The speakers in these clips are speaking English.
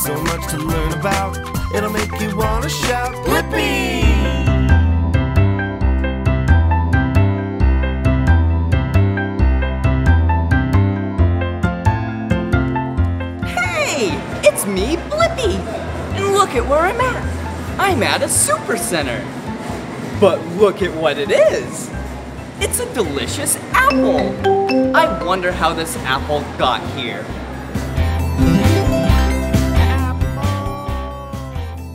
So much to learn about. It'll make you wanna shout, Blippi! Hey, it's me, Blippi. And look at where I'm at. I'm at a super center. But look at what it is. It's a delicious apple. I wonder how this apple got here.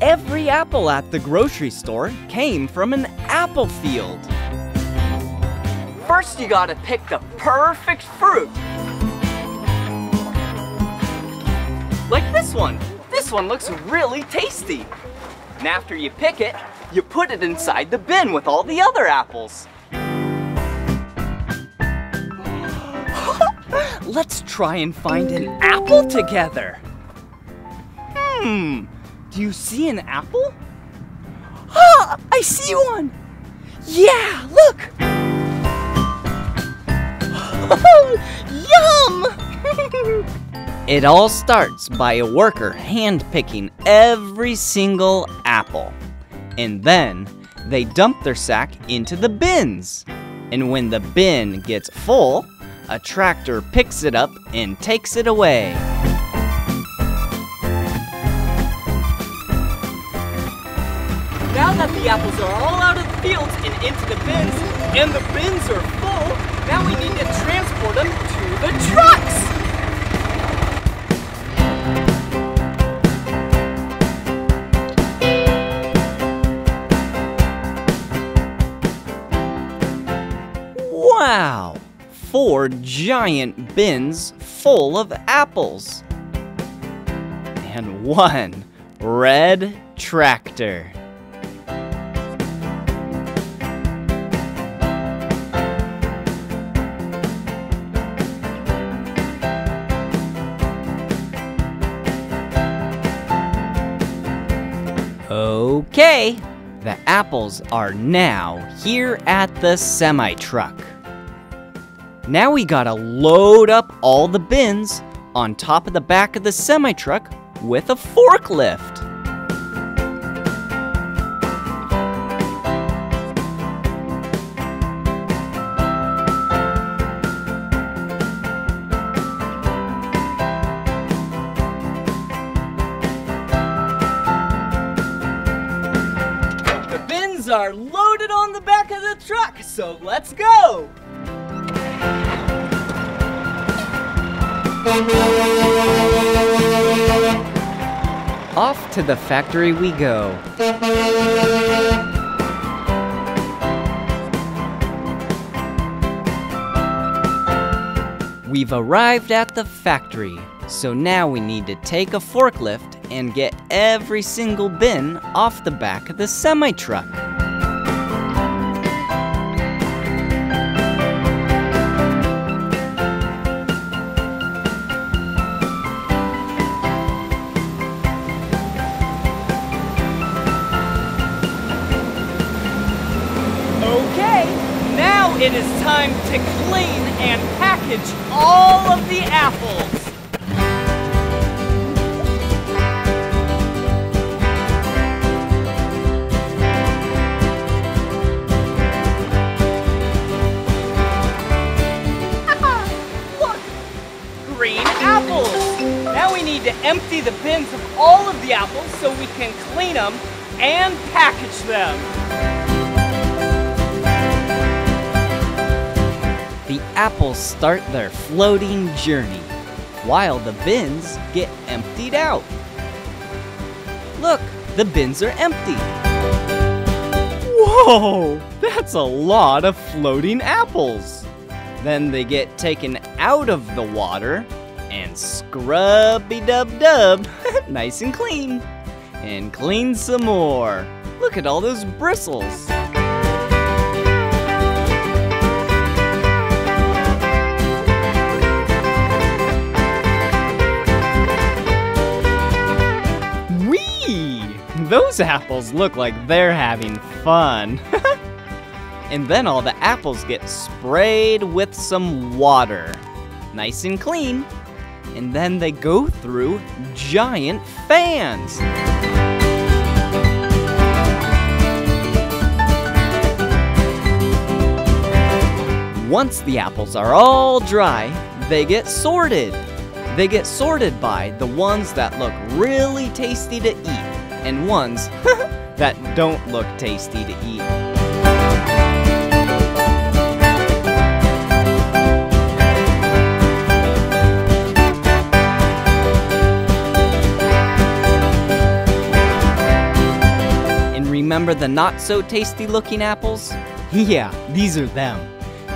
Every apple at the grocery store came from an apple field. First, you gotta pick the perfect fruit. Like this one. This one looks really tasty. And after you pick it, you put it inside the bin with all the other apples. Let's try and find an apple together. Hmm, do you see an apple? Ah, I see one! Yeah, look! Yum! It all starts by a worker hand-picking every single apple. And then they dump their sack into the bins. And when the bin gets full, a tractor picks it up and takes it away. Now that the apples are all out of the fields and into the bins, and the bins are full, now we need to transport them to the trucks! Wow! Four giant bins full of apples. And one red tractor. Okay, the apples are now here at the semi truck. Now we gotta load up all the bins on top of the back of the semi truck with a forklift. To the factory we go. We've arrived at the factory, so now we need to take a forklift and get every single bin off the back of the semi package all of the apples. Look, green apples. Now we need to empty the bins of all of the apples so we can clean them and package them. Apples start their floating journey while the bins get emptied out. Look, the bins are empty. Whoa, that's a lot of floating apples. Then they get taken out of the water and scrubby dub dub, nice and clean. And clean some more. Look at all those bristles. Those apples look like they're having fun. and then all the apples get sprayed with some water. Nice and clean. and then they go through giant fans. Once the apples are all dry, they get sorted. They get sorted by the ones that look really tasty to eat and ones that don't look tasty to eat. And remember the not so tasty looking apples? Yeah, these are them.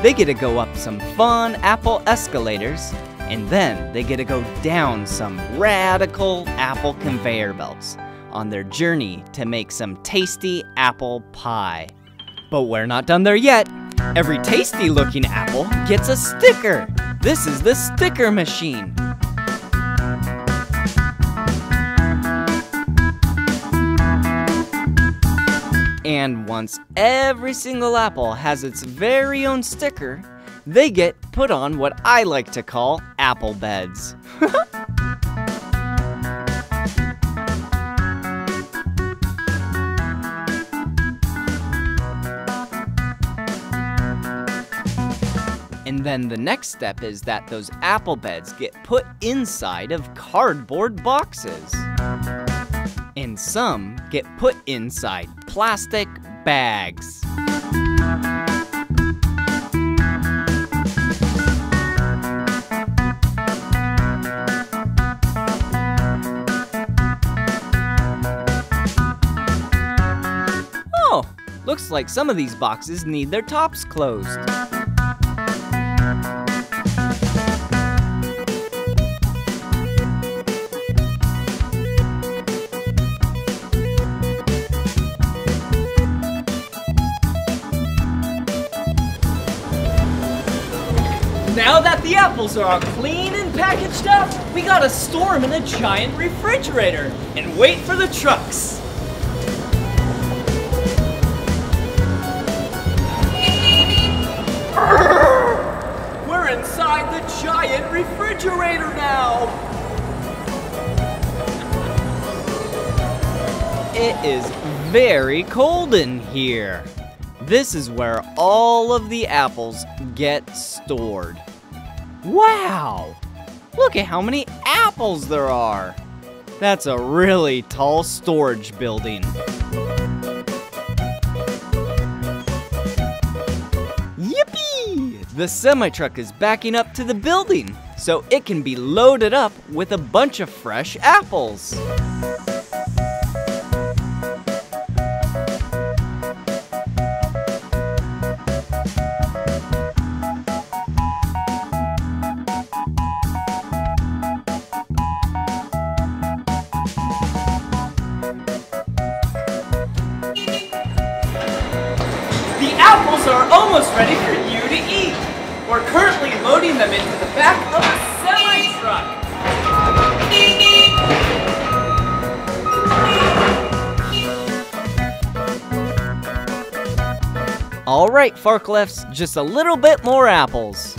They get to go up some fun apple escalators, and then they get to go down some radical apple conveyor belts on their journey to make some tasty apple pie. But we're not done there yet. Every tasty looking apple gets a sticker. This is the sticker machine. And once every single apple has its very own sticker, they get put on what I like to call apple beds. then the next step is that those apple beds get put inside of cardboard boxes. And some get put inside plastic bags. Oh, looks like some of these boxes need their tops closed. Now that the apples are all clean and packaged up, we gotta store them in a giant refrigerator and wait for the trucks. We're inside the giant refrigerator now. It is very cold in here. This is where all of the apples get stored. Wow! Look at how many apples there are. That's a really tall storage building. Yippee! The semi truck is backing up to the building so it can be loaded up with a bunch of fresh apples. Right, forklifts, just a little bit more apples.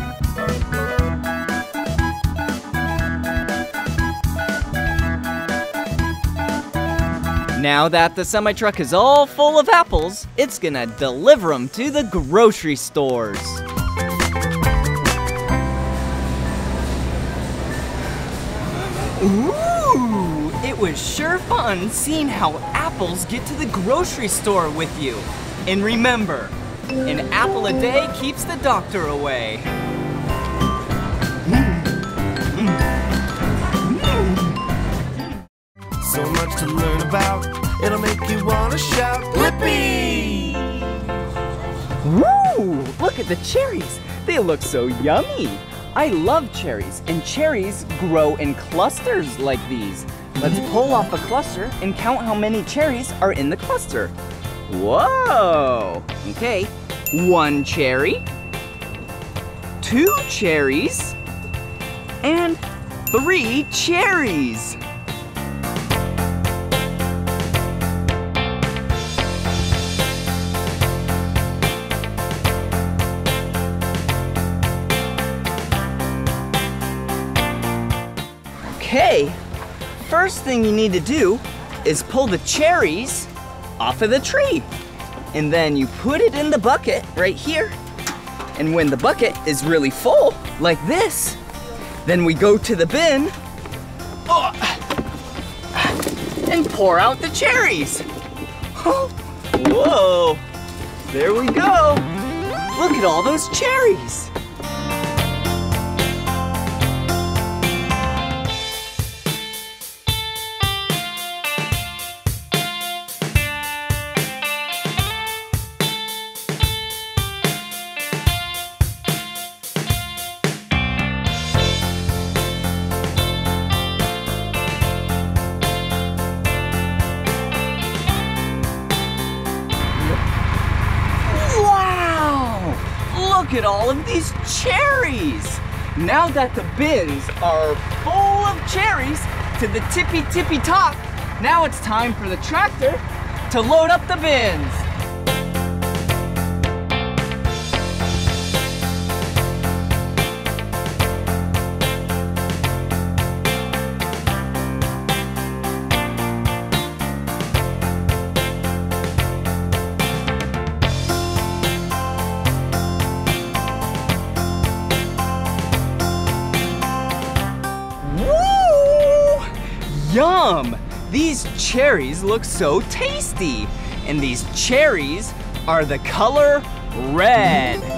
Now that the semi truck is all full of apples, it's gonna deliver them to the grocery stores. Ooh, it was sure fun seeing how apples get to the grocery store with you. And remember, an apple a day keeps the doctor away. So much to learn about, it'll make you wanna shout, Blippi! Woo! Look at the cherries. They look so yummy. I love cherries, and cherries grow in clusters like these. Let's pull off a cluster and count how many cherries are in the cluster. Whoa! Okay, one cherry, two cherries, and three cherries. Okay, first thing you need to do is pull the cherries off of the tree. And then you put it in the bucket right here. And when the bucket is really full, like this, then we go to the bin oh, and pour out the cherries. Whoa, there we go. Look at all those cherries. Look at all of these cherries! Now that the bins are full of cherries to the tippy tippy top, now it's time for the tractor to load up the bins. Cherries look so tasty. And these cherries are the color red.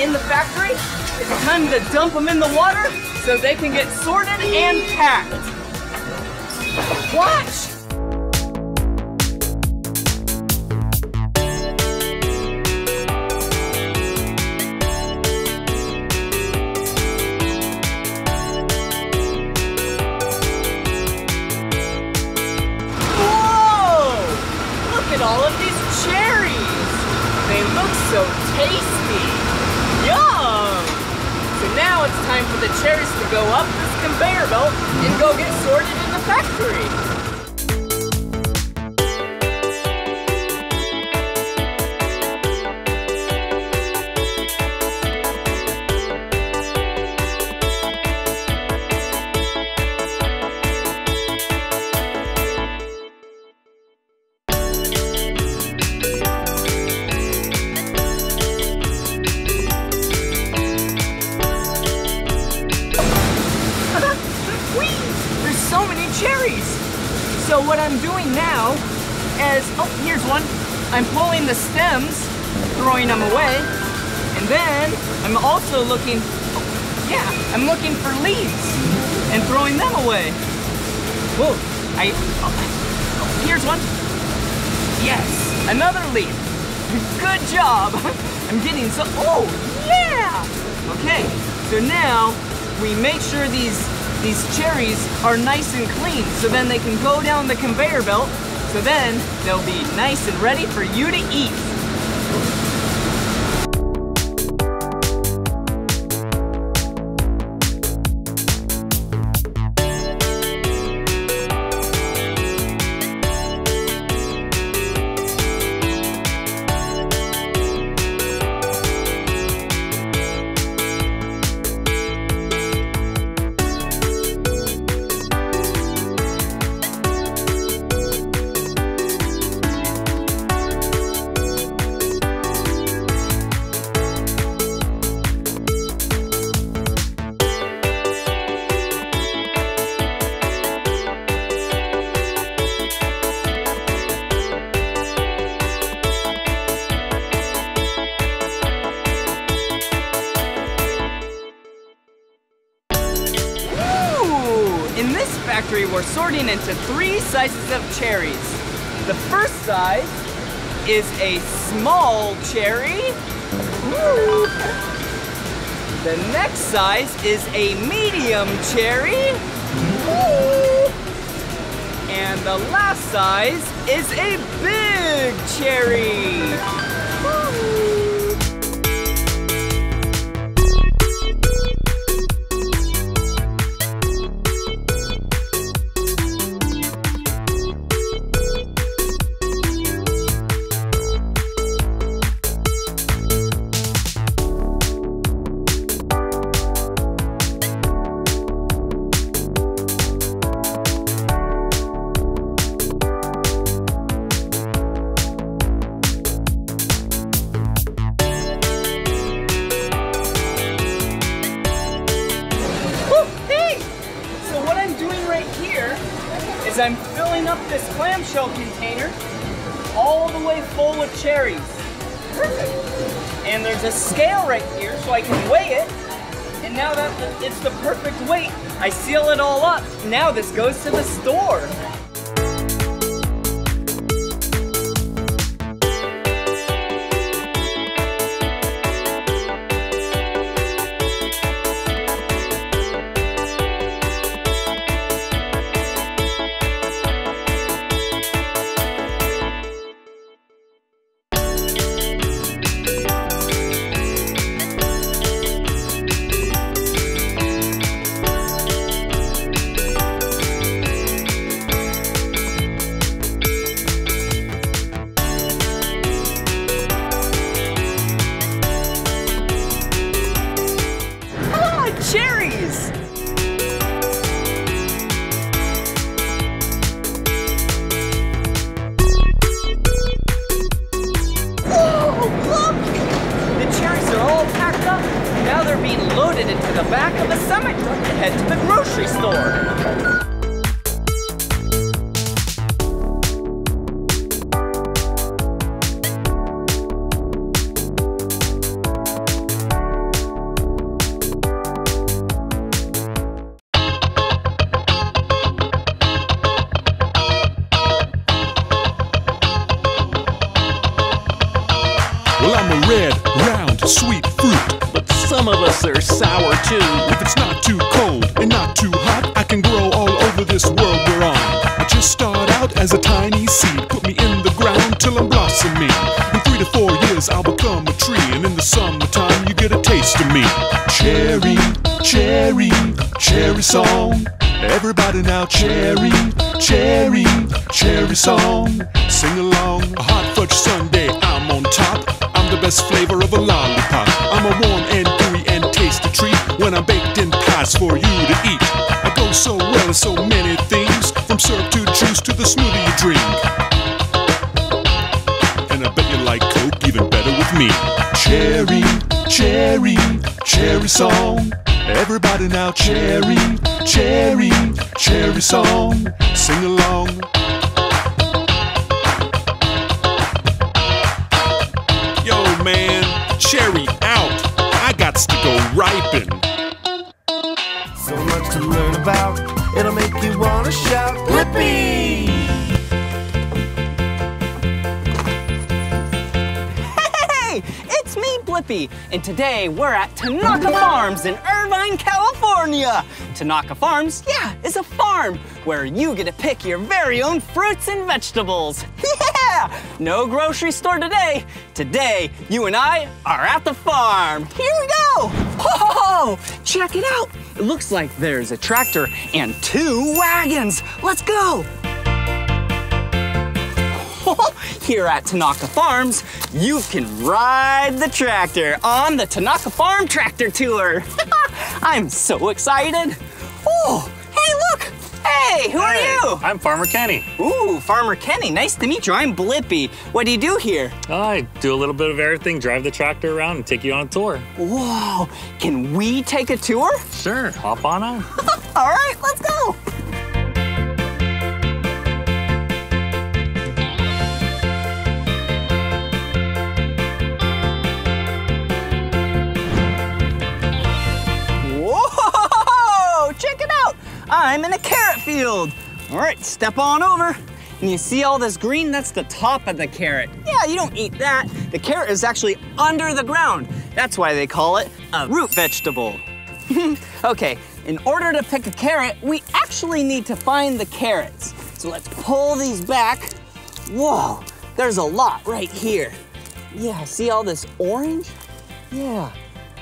In the factory, it's time to dump them in the water so they can get sorted and packed. Watch! Whoa! Look at all of these cherries! They look so tasty! Time for the cherries to go up this conveyor belt and go get sorted in the factory. So, oh, yeah! Okay, so now we make sure these these cherries are nice and clean so then they can go down the conveyor belt so then they'll be nice and ready for you to eat. Into three sizes of cherries. The first size is a small cherry. The next size is a medium cherry. And the last size is a big cherry. Container all the way full with cherries. Perfect. And there's a scale right here so I can weigh it. And now that it's the perfect weight, I seal it all up. Now this goes to the store. Song. Everybody now, cherry, cherry, cherry song. Sing along, a hot fudge sundae, I'm on top. I'm the best flavor of a lollipop. I'm a warm and gooey and tasty treat when I'm baked in pies for you to eat. I go so well in so many things, from syrup to juice to the smoothie you drink. And I bet you like Coke even better with me. Cherry, cherry, cherry song. Everybody now, cherry, cherry, cherry song. Sing along. Yo, man, cherry out. I got to go ripen. So much to learn about, it'll make you wanna shout, Blippi! Me, Blippi, and today we're at Tanaka Farms in Irvine, California. Tanaka Farms, yeah, is a farm where you get to pick your very own fruits and vegetables. Yeah! No grocery store today. Today, you and I are at the farm. Here we go. Whoa! Check it out. It looks like there's a tractor and two wagons. Let's go. Here at Tanaka Farms, you can ride the tractor on the Tanaka Farm Tractor Tour. I'm so excited. Oh, hey, look. Hey, who are you? I'm Farmer Kenny. Ooh, Farmer Kenny. Nice to meet you. I'm Blippi. What do you do here? I do a little bit of everything, drive the tractor around and take you on a tour. Whoa, can we take a tour? Sure, hop on out. All right, let's go. I'm in a carrot field. All right, step on over. And you see all this green? That's the top of the carrot. Yeah, you don't eat that. The carrot is actually under the ground. That's why they call it a root vegetable. okay, in order to pick a carrot, we actually need to find the carrots. So let's pull these back. Whoa, there's a lot right here. Yeah, see all this orange? Yeah,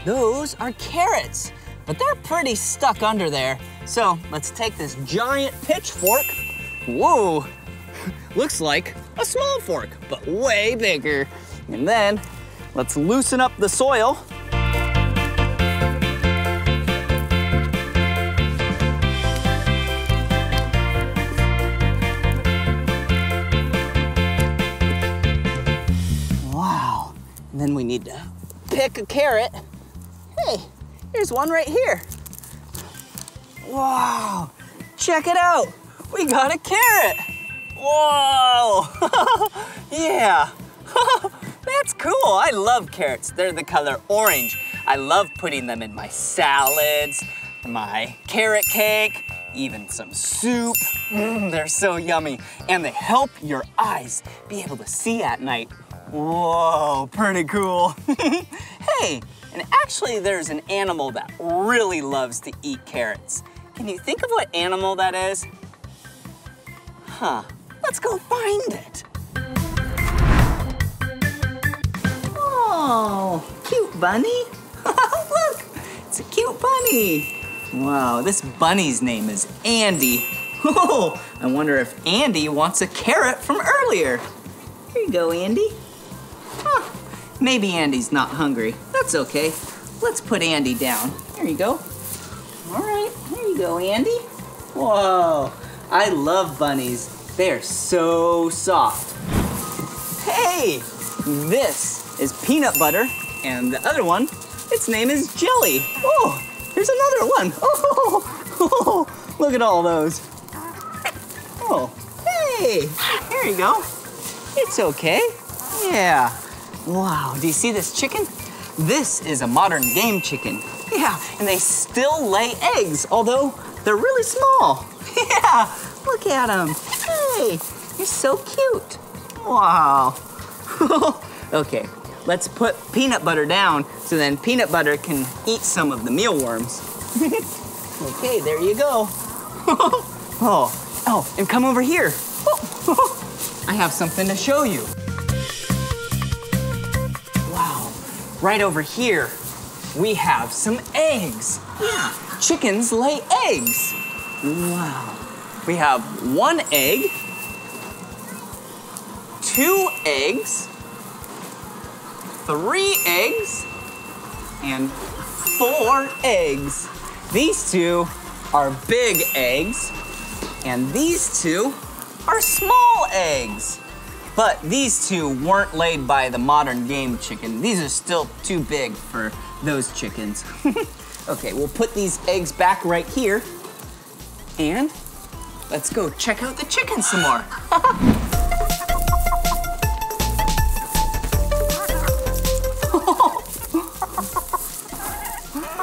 those are carrots, but they're pretty stuck under there. So let's take this giant pitchfork. Whoa, looks like a small fork, but way bigger. And then let's loosen up the soil. Wow. And then we need to pick a carrot. Hey, here's one right here. Wow. Check it out. We got a carrot. Whoa. yeah. That's cool. I love carrots. They're the color orange. I love putting them in my salads, my carrot cake, even some soup. Mm, they're so yummy. And they help your eyes be able to see at night. Whoa, pretty cool. hey, and actually there's an animal that really loves to eat carrots. Can you think of what animal that is? Huh, let's go find it. Oh, cute bunny. Look, it's a cute bunny. Wow, this bunny's name is Andy. Oh, I wonder if Andy wants a carrot from earlier. Here you go, Andy. Huh, maybe Andy's not hungry. That's okay. Let's put Andy down. Here you go. All right, here you go, Andy. Whoa, I love bunnies. They are so soft. Hey, this is peanut butter, and the other one, its name is Jelly. Oh, here's another one. Oh, oh look at all those. Oh, hey, here you go. It's okay. Yeah. Wow, do you see this chicken? This is a modern game chicken. Yeah, and they still lay eggs, although they're really small. Yeah, look at them. Hey, you're so cute. Wow. okay, let's put peanut butter down so then peanut butter can eat some of the mealworms. okay, there you go. oh, oh, and come over here. I have something to show you. Right over here, we have some eggs. Yeah, chickens lay eggs. Wow. We have one egg, two eggs, three eggs, and four eggs. These two are big eggs, and these two are small eggs. But these two weren't laid by the modern game chicken. These are still too big for those chickens. okay, we'll put these eggs back right here. And let's go check out the chicken some more.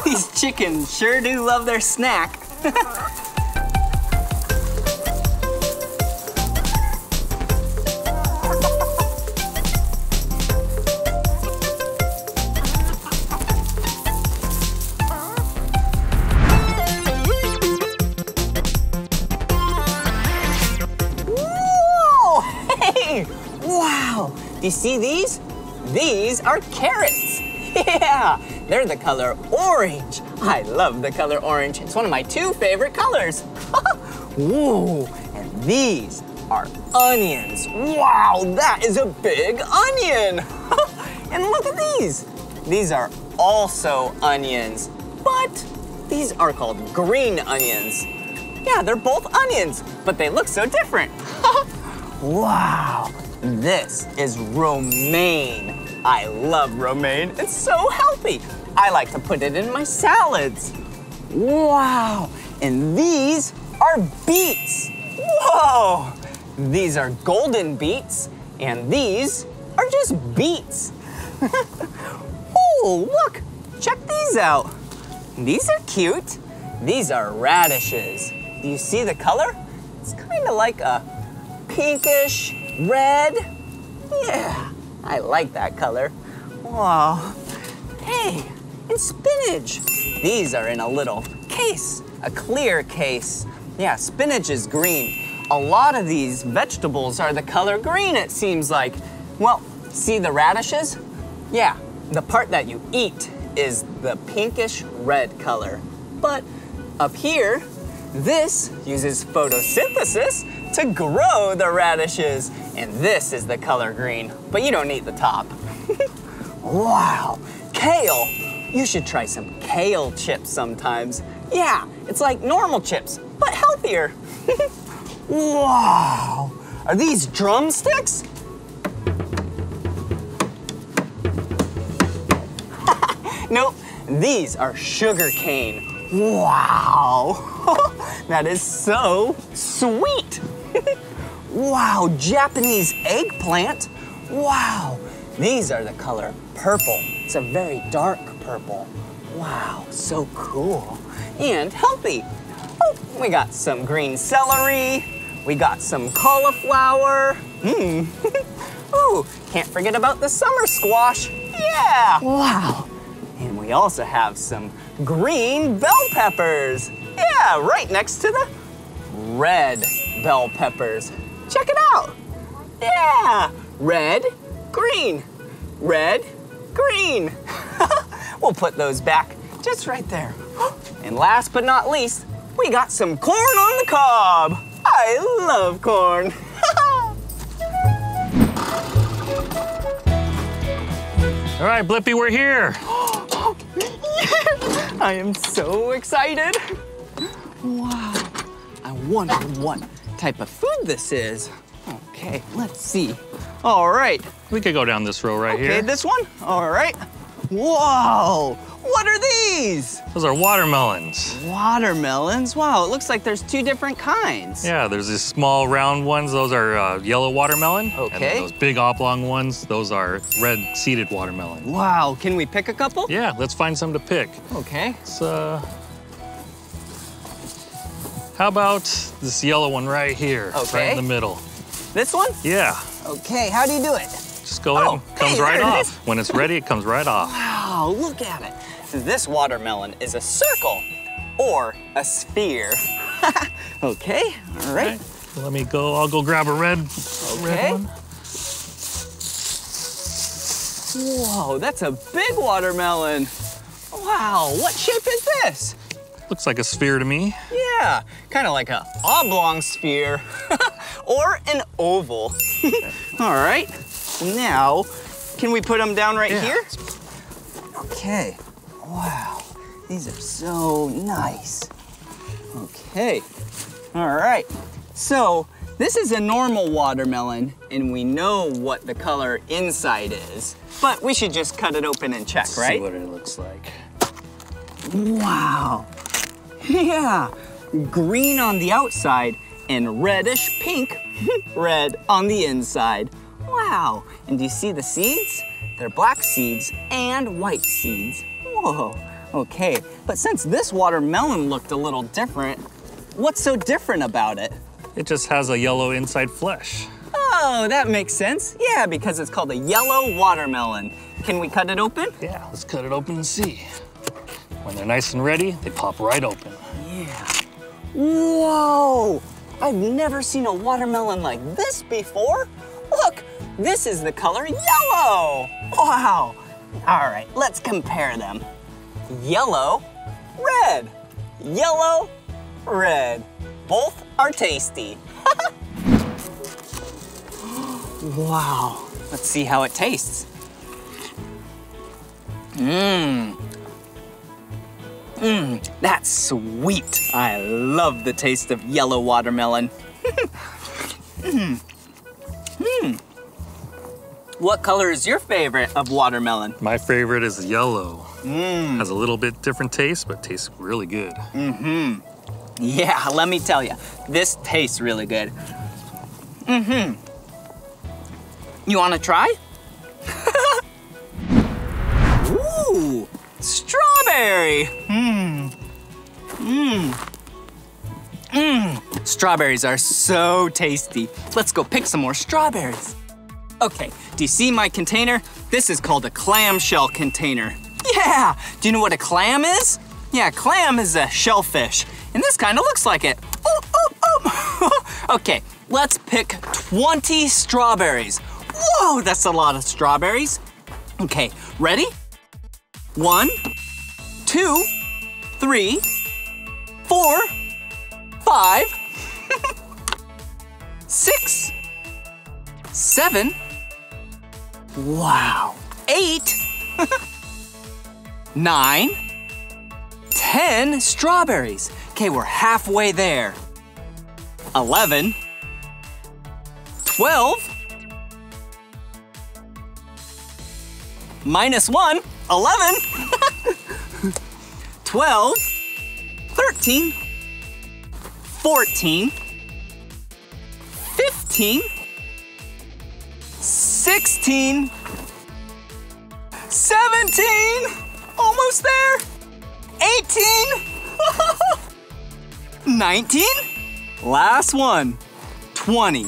These chickens sure do love their snack. see these? These are carrots. Yeah! They're the color orange. I love the color orange. It's one of my two favorite colors. Whoa! And these are onions. Wow, that is a big onion. and look at these. These are also onions, but these are called green onions. Yeah, they're both onions, but they look so different. wow, this is romaine. I love romaine. It's so healthy. I like to put it in my salads. Wow, and these are beets. Whoa, these are golden beets, and these are just beets. oh, look, check these out. These are cute. These are radishes. Do you see the color? It's kind of like a pinkish red. Yeah, I like that color. Wow. Hey, and spinach. These are in a little case, a clear case. Yeah, spinach is green. A lot of these vegetables are the color green, it seems like. Well, see the radishes? Yeah, the part that you eat is the pinkish red color. But up here, this uses photosynthesis to grow the radishes. And this is the color green, but you don't need the top. wow, kale. You should try some kale chips sometimes. Yeah, it's like normal chips, but healthier. wow, are these drumsticks? Nope, these are sugar cane. Wow, that is so sweet. Wow, Japanese eggplant. Wow, these are the color purple. It's a very dark purple. Wow, so cool and healthy. Oh, we got some green celery. We got some cauliflower. Mmm. Ooh, can't forget about the summer squash. Yeah. Wow. And we also have some green bell peppers. Yeah, right next to the red bell peppers. Check it out. Yeah, red, green, red, green. we'll put those back just right there. And last but not least, we got some corn on the cob. I love corn. All right, Blippi, we're here. I am so excited. Wow. I wonder what type of food this is. Okay, let's see. All right. We could go down this row right Okay, here. this one. All right. Whoa. What are these? Those are watermelons. Watermelons. Wow, it looks like there's two different kinds. Yeah, there's these small round ones. Those are uh, yellow watermelon. And Okay. then those big oblong ones, those are red seeded watermelon. Wow, can we pick a couple? Yeah, let's find some to pick. Okay. Let's, uh, how about this yellow one right here? Right in the middle. This one? Yeah. Okay, how do you do it? Just go ahead. Oh, and comes hey, right it off. When it's ready, it comes right off. Wow, look at it. This watermelon is a circle or a sphere. okay, all right. Okay, Let me go. I'll go grab a red, Okay. red one. Whoa, that's a big watermelon. Wow, what shape is this? Looks like a sphere to me. Yeah, kind of like a oblong sphere or an oval. All right, now, can we put them down right Yeah. here? Okay, wow, these are so nice. Okay, all right, so this is a normal watermelon and we know what the color inside is, but we should just cut it open and check, See right? See what it looks like. Wow. Yeah. Green on the outside and reddish pink red on the inside. Wow. And do you see the seeds? They're black seeds and white seeds. Whoa. Okay. But since this watermelon looked a little different, what's so different about it? It just has a yellow inside flesh. Oh, that makes sense. Yeah, because it's called a yellow watermelon. Can we cut it open? Yeah, let's cut it open and see. When they're nice and ready, they pop right open. Yeah. Whoa! I've never seen a watermelon like this before. Look, this is the color yellow. Wow. All right, let's compare them. Yellow, red. Yellow, red. Both are tasty. wow. Let's see how it tastes. Mmm. Mmm, that's sweet. I love the taste of yellow watermelon. Mmm. Mmm. What color is your favorite of watermelon? My favorite is yellow. Mmm. Has a little bit different taste, but tastes really good. Mm-hmm. Yeah, let me tell you, this tastes really good. Mm-hmm. You want to try? Strawberry. Mmm. Mmm. Mmm. Strawberries are so tasty. Let's go pick some more strawberries. Okay, do you see my container? This is called a clamshell container. Yeah, do you know what a clam is? Yeah, clam is a shellfish, and this kind of looks like it. Oh, oh, oh. okay, let's pick 20 strawberries. Whoa, that's a lot of strawberries. Okay, ready? One, two, three, four, five, six, seven, wow, eight, nine, ten strawberries. Okay, we're halfway there. Eleven, twelve, minus 1, 11, 12, 13, 14, 15, 16, 17, almost there, 18, 19, last one, 20.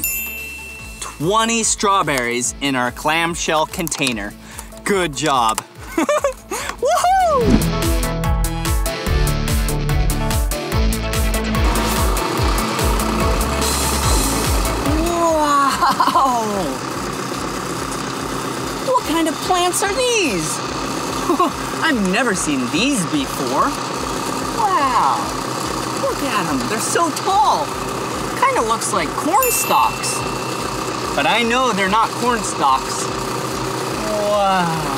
20 strawberries in our clamshell container. Good job. Woohoo! Wow! What kind of plants are these? I've never seen these before. Wow! Look at them, they're so tall. Kind of looks like corn stalks. But I know they're not corn stalks. Wow.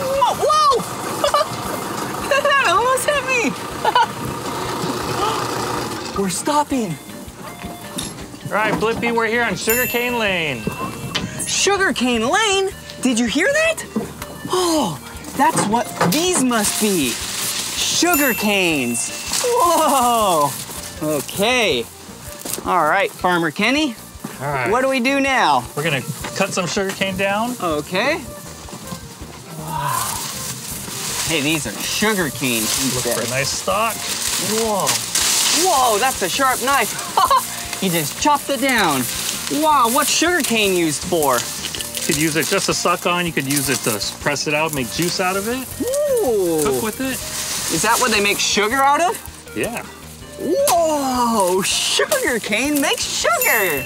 Whoa! Whoa! that almost hit me! We're stopping. All right, Blippi, we're here on Sugarcane Lane. Sugarcane Lane? Did you hear that? Oh, that's what these must be. Sugar canes. Whoa. Okay. All right, Farmer Kenny. All right. What do we do now? We're gonna cut some sugarcane down. Okay. Wow. Hey, these are sugar cane Look for a nice stalk. Whoa. Whoa, that's a sharp knife. you just chopped it down. Wow, what's sugarcane used for? You could use it just to suck on. You could use it to press it out, make juice out of it, Ooh. cook with it. Is that what they make sugar out of? Yeah. Whoa, sugar cane makes sugar.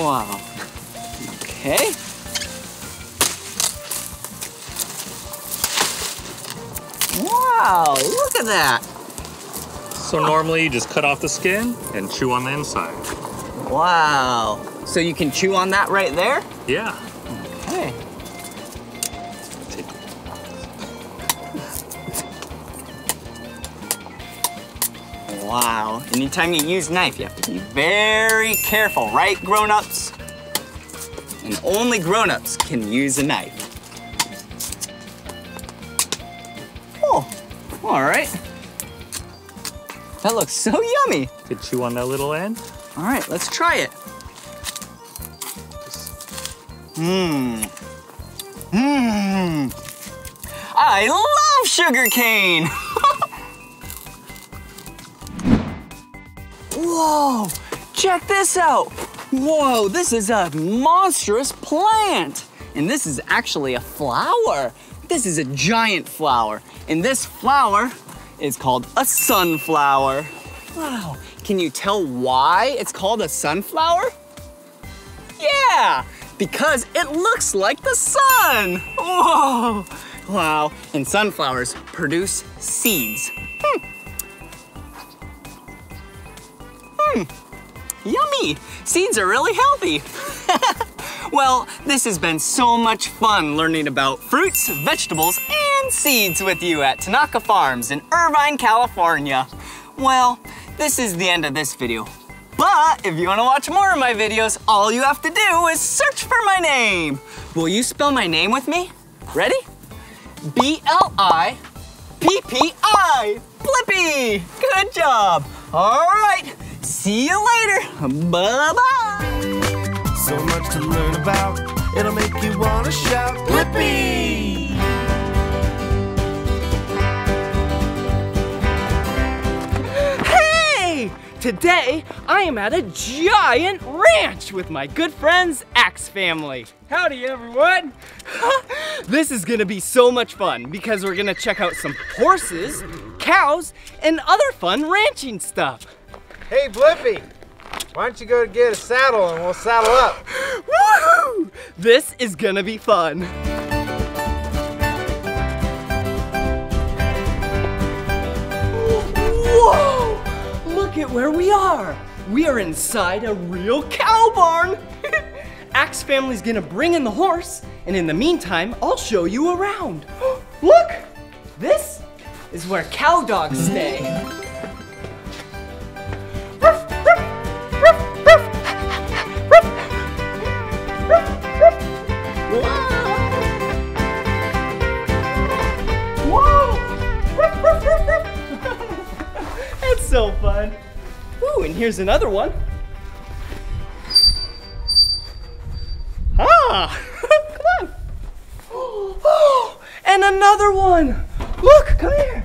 Wow. Okay. Wow, look at that. So normally you just cut off the skin and chew on the inside. Wow. So you can chew on that right there? Yeah. Okay. Wow. Anytime you use a knife, you have to be very careful, right, grown-ups? And only grown-ups can use a knife. Oh, all right. That looks so yummy. Could chew on that little end. All right, let's try it. Mmm. Mmm. I love sugar cane. Whoa, check this out. Whoa, this is a monstrous plant. And this is actually a flower. This is a giant flower. And this flower is called a sunflower. Wow, can you tell why it's called a sunflower? Yeah, because it looks like the sun. Whoa, wow, and sunflowers produce seeds. Hmm. Hmm, yummy. Seeds are really healthy. well, this has been so much fun learning about fruits, vegetables, and seeds with you at Tanaka Farms in Irvine, California. Well, this is the end of this video. But if you want to watch more of my videos, all you have to do is search for my name. Will you spell my name with me? Ready? B-L-I-P-P-I. Blippi. Good job. All right. See you later. Bye-bye. So much to learn about, it'll make you wanna shout, Blippi! Hey! Today, I am at a giant ranch with my good friends, Axe Family. Howdy, everyone! this is gonna be so much fun because we're gonna check out some horses, cows, and other fun ranching stuff. Hey, Blippi, why don't you go get a saddle and we'll saddle up? Woohoo! This is gonna be fun. Whoa! Look at where we are. We are inside a real cow barn. Axe family's gonna bring in the horse, and in the meantime, I'll show you around. Look! This is where cow dogs stay. Here's another one. Ah! come on. and another one. Look, come here.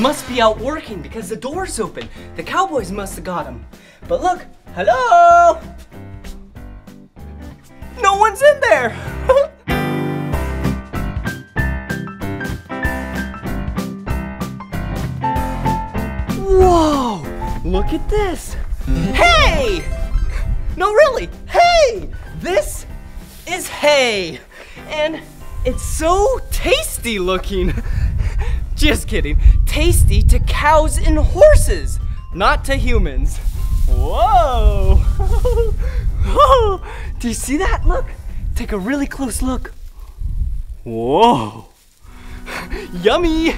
Must be out working because the door's open. The cowboys must have got him. But look, hello? No one's in there. Look at this. Hey! No, really. Hey! This is hay. And it's so tasty looking. Just kidding. Tasty to cows and horses, not to humans. Whoa! Whoa! Do you see that? Look. Take a really close look. Whoa! Yummy!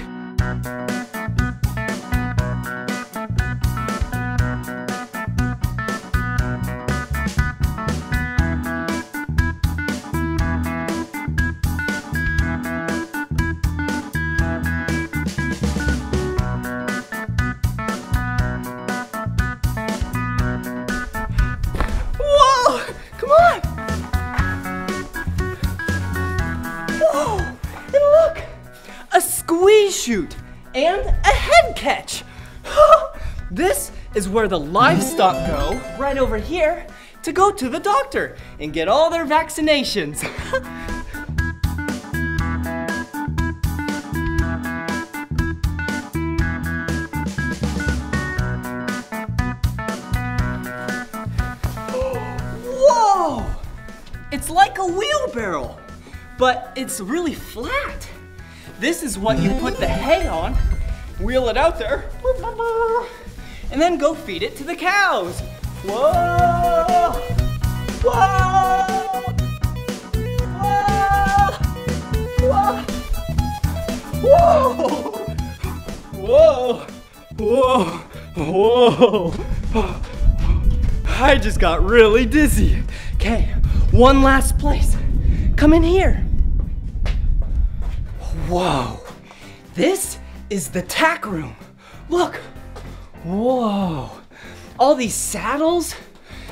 Whoa! And! A squeeze and a head catch. this is where the livestock go, right over here, to go to the doctor and get all their vaccinations. Whoa! It's like a wheelbarrow, but it's really flat. This is what you put the hay on, wheel it out there, and then go feed it to the cows. Whoa! Whoa! Whoa! Whoa! Whoa! Whoa! Whoa! Whoa. I just got really dizzy. Okay, one last place. Come in here. Whoa, this is the tack room. Look, whoa, all these saddles.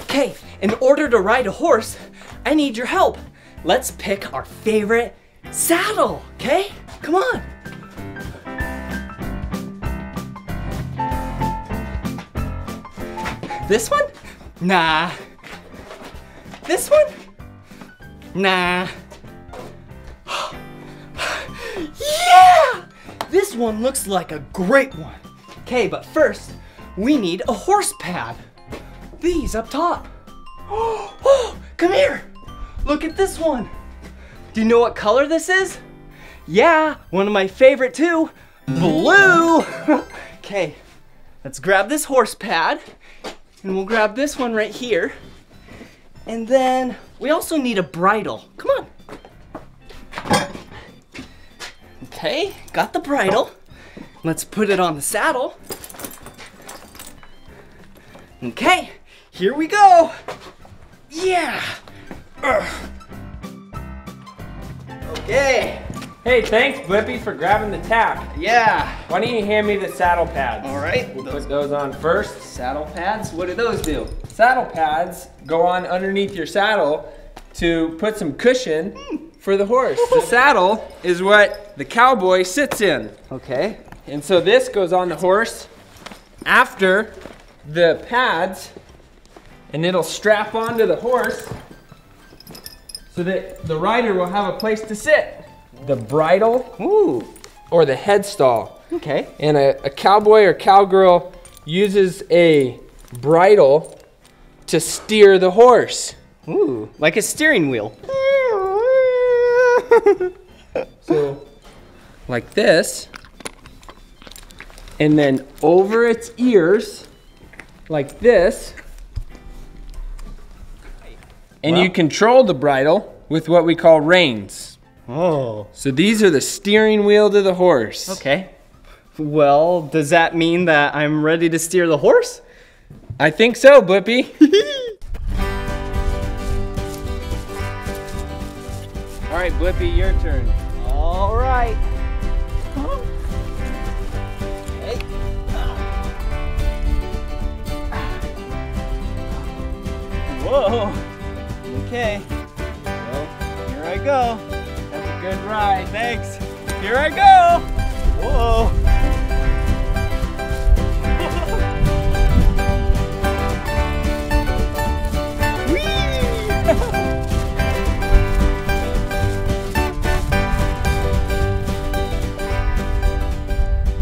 Okay, in order to ride a horse, I need your help. Let's pick our favorite saddle, okay? Come on. This one? Nah. This one? Nah. yeah! This one looks like a great one. Okay, but first, we need a horse pad. These up top. Oh, come here. Look at this one. Do you know what color this is? Yeah, one of my favorite too. Blue. okay, let's grab this horse pad and we'll grab this one right here. And then we also need a bridle. Come on. Okay, got the bridle. Oh, let's put it on the saddle. Okay, here we go. Yeah. Ugh. Okay, Hey, thanks, Blippi, for grabbing the tack. yeah. Why don't you hand me the saddle pads? All right, We'll those put those on first. saddle pads, what do those do? Saddle pads go on underneath your saddle to put some cushion hmm. For the horse. The saddle is what the cowboy sits in. Okay. And so this goes on the horse after the pads, and it'll strap onto the horse so that the rider will have a place to sit. The bridle Ooh, or the headstall. okay. And a, a cowboy or cowgirl uses a bridle to steer the horse. Ooh, like a steering wheel. So, like this. And then over its ears, like this. And you control the bridle with what we call reins. Oh. So these are the steering wheel to the horse. Okay. Well, does that mean that I'm ready to steer the horse? I think so, Blippi. Blippi, your turn. All right. Hey. Whoa. Okay. Well, here I go. That's a good ride. Thanks. Here I go. Whoa.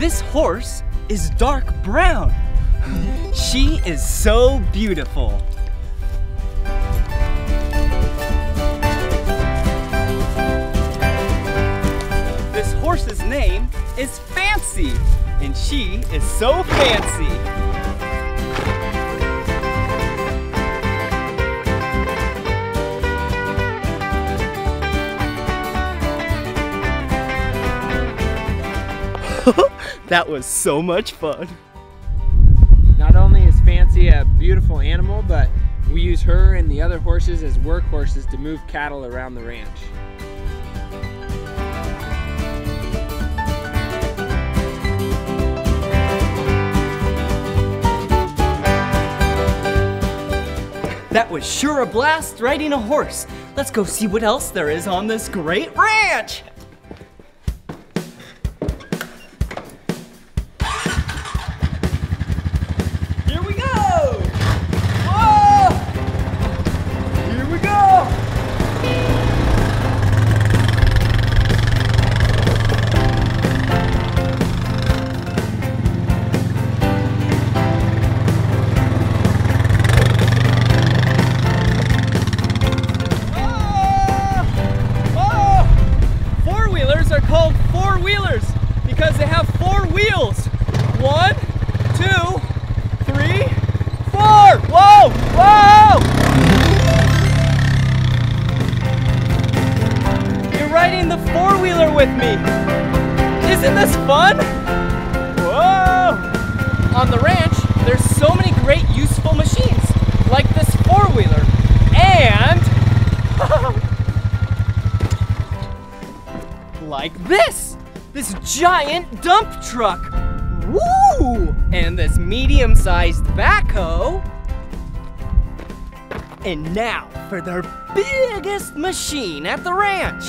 This horse is dark brown. She is so beautiful. This horse's name is Fancy, and she is so fancy. That was so much fun. Not only is Fancy a beautiful animal, but we use her and the other horses as workhorses to move cattle around the ranch. That was sure a blast riding a horse. Let's go see what else there is on this great ranch. Truck. Woo! And this medium-sized backhoe. And now for their biggest machine at the ranch.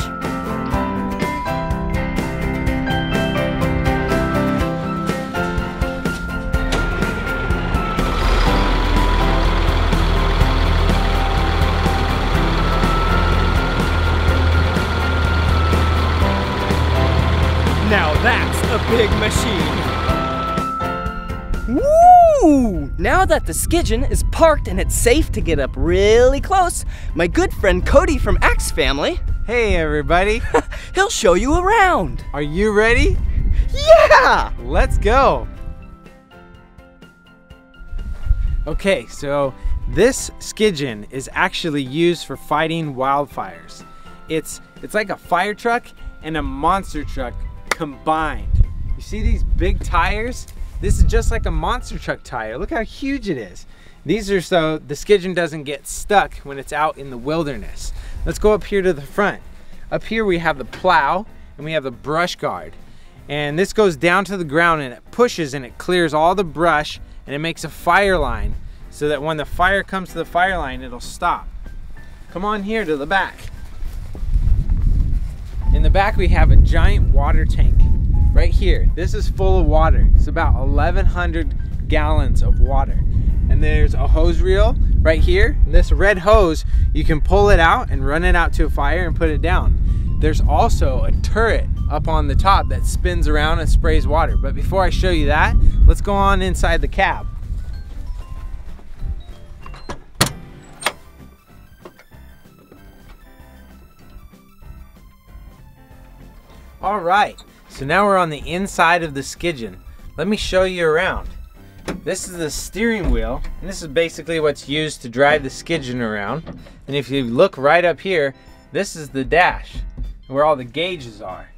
Big machine. Woo! Now that the Skidgine is parked and it's safe to get up really close, my good friend Cody from Axe Family, Hey everybody, he'll show you around. are you ready? Yeah! Let's go. Okay, so this skidgine is actually used for fighting wildfires. It's it's like a fire truck and a monster truck combined. You see these big tires? This is just like a monster truck tire. Look how huge it is. These are so the skidgine doesn't get stuck when it's out in the wilderness. Let's go up here to the front. Up here we have the plow and we have the brush guard. And this goes down to the ground and it pushes and it clears all the brush and it makes a fire line so that when the fire comes to the fire line, it'll stop. Come on here to the back. In the back, we have a giant water tank right here. This is full of water. It's about 1,100 gallons of water. And there's a hose reel right here. This red hose, you can pull it out and run it out to a fire and put it down. There's also a turret up on the top that spins around and sprays water. But before I show you that, let's go on inside the cab. All right, so now we're on the inside of the Skidgine. Let me show you around. This is the steering wheel, and this is basically what's used to drive the Skidgine around. And if you look right up here, this is the dash, where all the gauges are.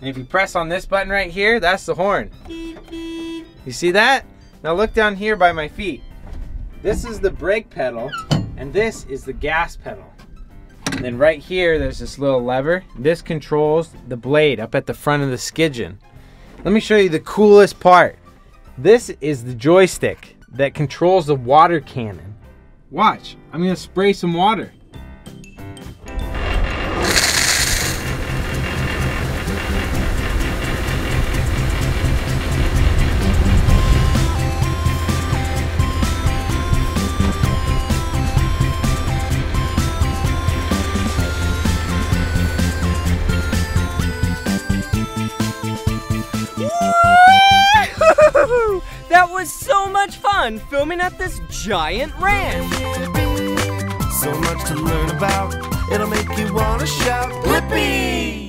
And if you press on this button right here, that's the horn. You see that? Now look down here by my feet. This is the brake pedal, and this is the gas pedal. And then right here, there's this little lever. This controls the blade up at the front of the skidgine. Let me show you the coolest part. This is the joystick that controls the water cannon. Watch, I'm gonna spray some water. Filming at this giant ranch. So much to learn about, it'll make you wanna shout, Blippi!